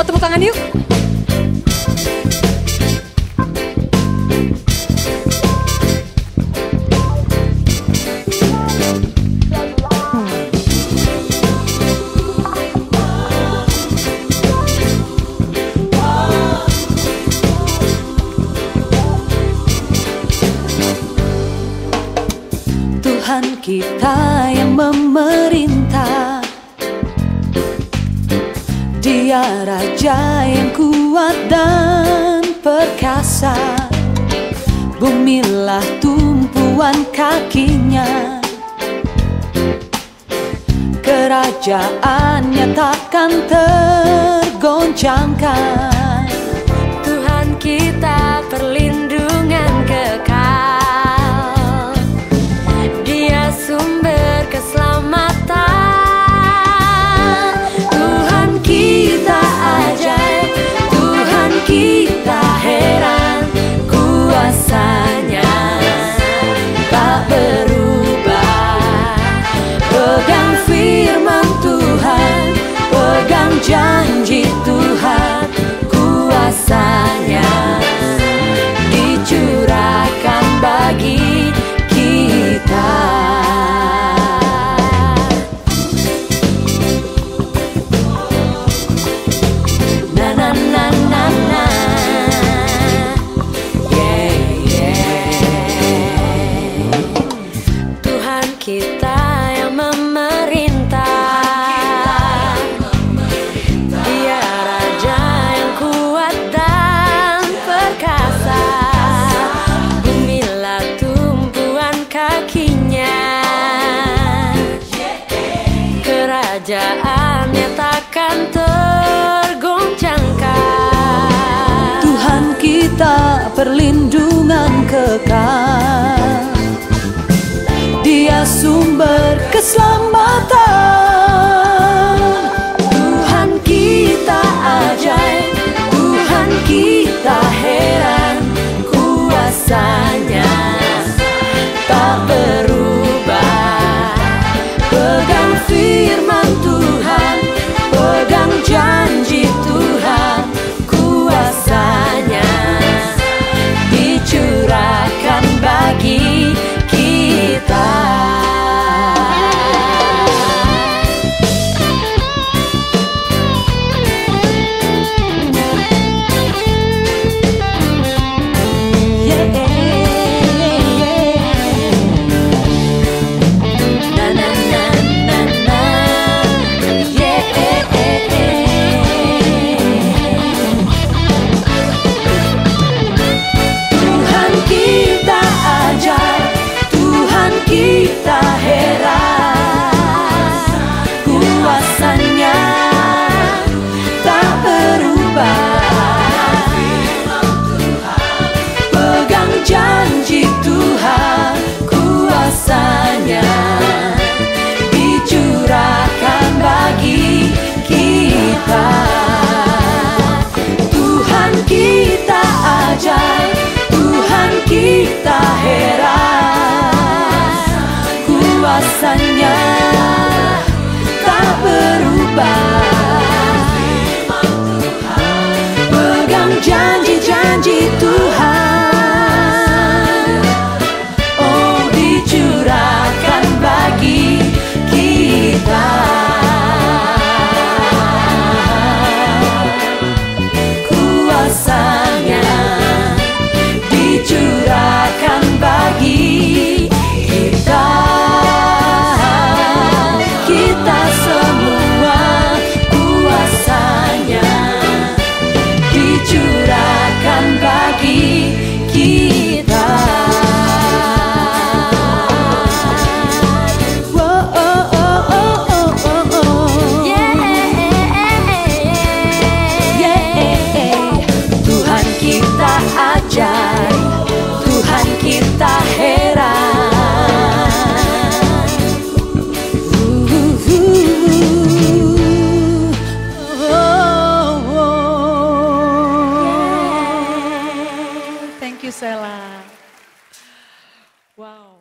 semua tepuk tangan yuk. Tuhan kita Raja yang kuat dan perkasa. Bumilah tumpuan kakinya. Kerajaannya takkan tergoncang. Kerajaannya takkan tergoncangkan. Tuhan kita perlindungan kekal. Dia sumber keselamatan. que isso é lá. Uau!